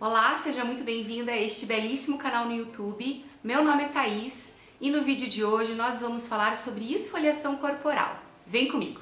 Olá, seja muito bem-vinda a este belíssimo canal no YouTube. Meu nome é Thaís e no vídeo de hoje nós vamos falar sobre esfoliação corporal. Vem comigo!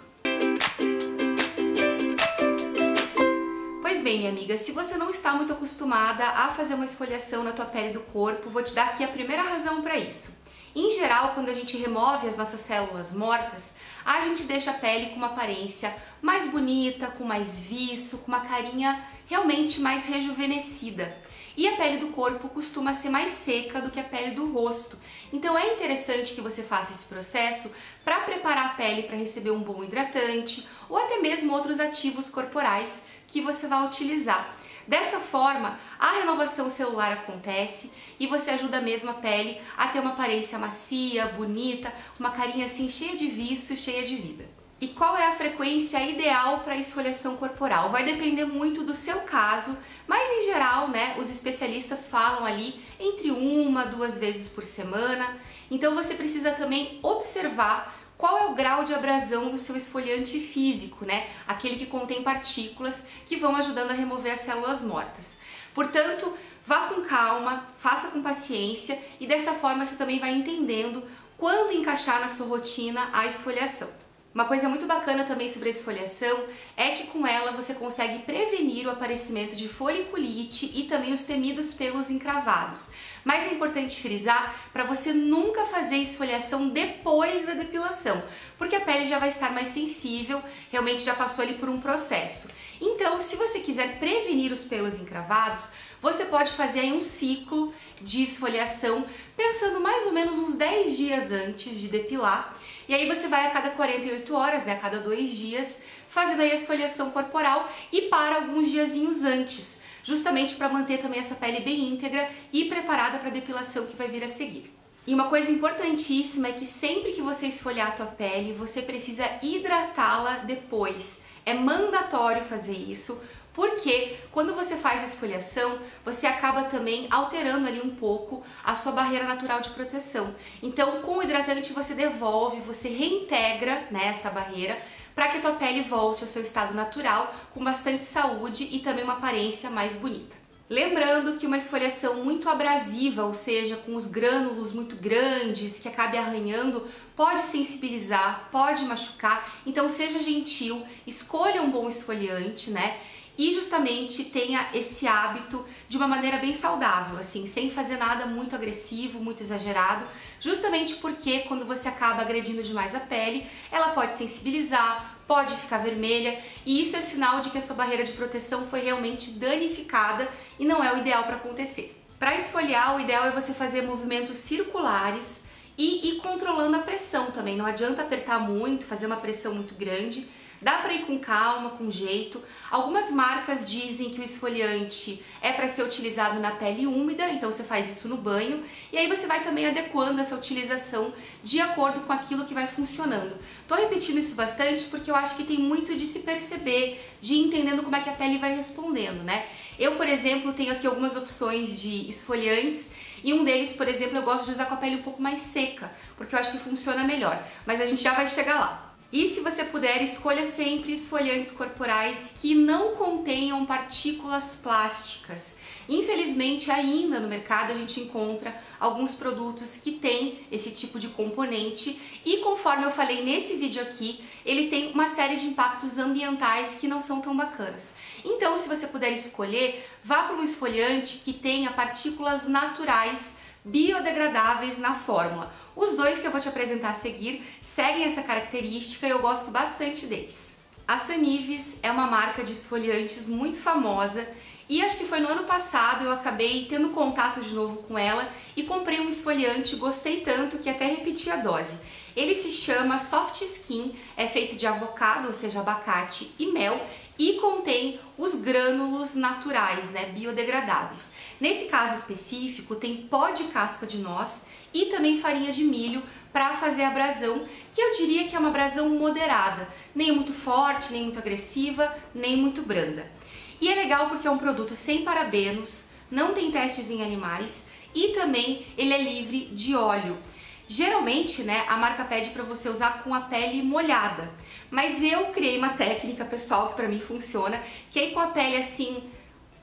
Pois bem, minha amiga, se você não está muito acostumada a fazer uma esfoliação na tua pele do corpo, vou te dar aqui a primeira razão para isso. Em geral, quando a gente remove as nossas células mortas, a gente deixa a pele com uma aparência mais bonita, com mais viço, com uma carinha realmente mais rejuvenescida. E a pele do corpo costuma ser mais seca do que a pele do rosto. Então é interessante que você faça esse processo para preparar a pele para receber um bom hidratante ou até mesmo outros ativos corporais que você vai utilizar. Dessa forma, a renovação celular acontece e você ajuda mesmo a pele a ter uma aparência macia, bonita, uma carinha assim cheia de vício, cheia de vida. E qual é a frequência ideal para esfoliação corporal? Vai depender muito do seu caso, mas em geral, né, os especialistas falam ali entre uma, duas vezes por semana. Então você precisa também observar qual é o grau de abrasão do seu esfoliante físico, né? Aquele que contém partículas que vão ajudando a remover as células mortas. Portanto, vá com calma, faça com paciência e dessa forma você também vai entendendo quando encaixar na sua rotina a esfoliação. Uma coisa muito bacana também sobre a esfoliação é que com ela você consegue prevenir o aparecimento de foliculite e também os temidos pelos encravados. Mas é importante frisar para você nunca fazer esfoliação depois da depilação, porque a pele já vai estar mais sensível, realmente já passou ali por um processo. Então, se você quiser prevenir os pelos encravados, você pode fazer aí um ciclo de esfoliação pensando mais ou menos uns 10 dias antes de depilar e aí você vai a cada 48 horas, né, a cada dois dias, fazendo aí a esfoliação corporal e para alguns diazinhos antes, justamente para manter também essa pele bem íntegra e preparada para a depilação que vai vir a seguir. E uma coisa importantíssima é que sempre que você esfoliar a tua pele, você precisa hidratá-la depois. É mandatório fazer isso, porque quando você faz a esfoliação, você acaba também alterando ali um pouco a sua barreira natural de proteção. Então, com o hidratante você devolve, você reintegra né, essa barreira para que a tua pele volte ao seu estado natural com bastante saúde e também uma aparência mais bonita. Lembrando que uma esfoliação muito abrasiva, ou seja, com os grânulos muito grandes, que acabe arranhando, pode sensibilizar, pode machucar. Então seja gentil, escolha um bom esfoliante, né? E justamente tenha esse hábito de uma maneira bem saudável, assim, sem fazer nada muito agressivo, muito exagerado, justamente porque quando você acaba agredindo demais a pele, ela pode sensibilizar, pode ficar vermelha, e isso é sinal de que a sua barreira de proteção foi realmente danificada e não é o ideal para acontecer. Para esfoliar, o ideal é você fazer movimentos circulares e ir controlando a pressão também. Não adianta apertar muito, fazer uma pressão muito grande, Dá para ir com calma, com jeito. Algumas marcas dizem que o esfoliante é para ser utilizado na pele úmida, então você faz isso no banho. E aí você vai também adequando essa utilização de acordo com aquilo que vai funcionando. Tô repetindo isso bastante porque eu acho que tem muito de se perceber, de ir entendendo como é que a pele vai respondendo, né? Eu, por exemplo, tenho aqui algumas opções de esfoliantes e um deles, por exemplo, eu gosto de usar com a pele um pouco mais seca, porque eu acho que funciona melhor. Mas a gente já vai chegar lá. E se você puder, escolha sempre esfoliantes corporais que não contenham partículas plásticas. Infelizmente, ainda no mercado a gente encontra alguns produtos que têm esse tipo de componente e conforme eu falei nesse vídeo aqui, ele tem uma série de impactos ambientais que não são tão bacanas. Então, se você puder escolher, vá para um esfoliante que tenha partículas naturais biodegradáveis na fórmula. Os dois que eu vou te apresentar a seguir seguem essa característica e eu gosto bastante deles. A Sanives é uma marca de esfoliantes muito famosa e acho que foi no ano passado eu acabei tendo contato de novo com ela e comprei um esfoliante, gostei tanto que até repeti a dose. Ele se chama Soft Skin, é feito de avocado, ou seja, abacate e mel e contém os grânulos naturais, né, biodegradáveis. Nesse caso específico, tem pó de casca de noz e também farinha de milho para fazer a abrasão, que eu diria que é uma abrasão moderada, nem muito forte, nem muito agressiva, nem muito branda. E é legal porque é um produto sem parabenos, não tem testes em animais e também ele é livre de óleo. Geralmente, né, a marca pede para você usar com a pele molhada, mas eu criei uma técnica pessoal que para mim funciona, que é com a pele assim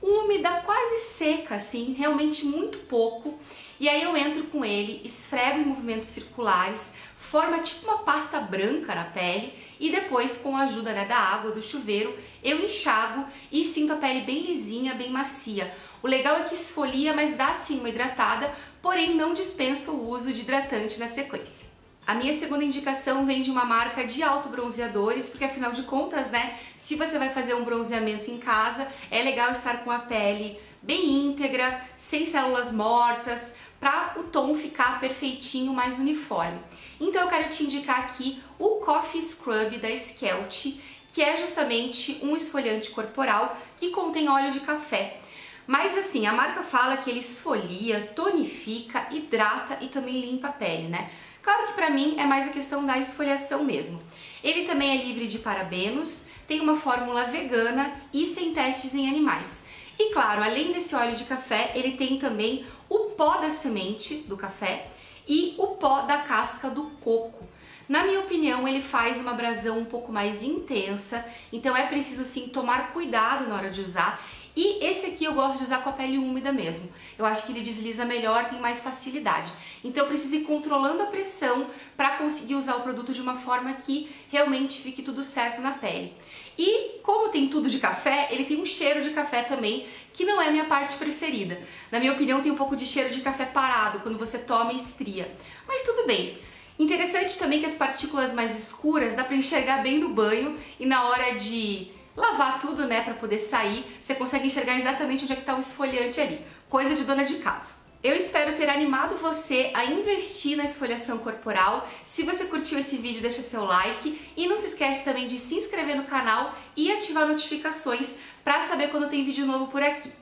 úmida, quase seca, assim, realmente muito pouco. E aí eu entro com ele, esfrego em movimentos circulares, forma tipo uma pasta branca na pele e depois, com a ajuda né, da água do chuveiro, eu enxago e sinto a pele bem lisinha, bem macia. O legal é que esfolia, mas dá sim uma hidratada, porém não dispensa o uso de hidratante na sequência. A minha segunda indicação vem de uma marca de autobronzeadores, porque afinal de contas, né, se você vai fazer um bronzeamento em casa, é legal estar com a pele bem íntegra, sem células mortas, para o tom ficar perfeitinho, mais uniforme. Então eu quero te indicar aqui o Coffee Scrub da Skelt, que é justamente um esfoliante corporal que contém óleo de café. Mas assim, a marca fala que ele esfolia, tonifica, hidrata e também limpa a pele, né? Claro que para mim é mais a questão da esfoliação mesmo. Ele também é livre de parabenos, tem uma fórmula vegana e sem testes em animais. E claro, além desse óleo de café, ele tem também o pó da semente do café e o pó da casca do coco. Na minha opinião, ele faz uma abrasão um pouco mais intensa, então é preciso sim tomar cuidado na hora de usar e esse aqui eu gosto de usar com a pele úmida mesmo. Eu acho que ele desliza melhor, tem mais facilidade. Então eu preciso ir controlando a pressão para conseguir usar o produto de uma forma que realmente fique tudo certo na pele. E como tem tudo de café, ele tem um cheiro de café também, que não é a minha parte preferida. Na minha opinião, tem um pouco de cheiro de café parado, quando você toma e esfria. Mas tudo bem. Interessante também que as partículas mais escuras dá para enxergar bem no banho e na hora de lavar tudo, né, para poder sair, você consegue enxergar exatamente onde é que tá o esfoliante ali. Coisa de dona de casa. Eu espero ter animado você a investir na esfoliação corporal. Se você curtiu esse vídeo, deixa seu like e não se esquece também de se inscrever no canal e ativar notificações para saber quando tem vídeo novo por aqui.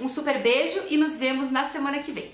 Um super beijo e nos vemos na semana que vem.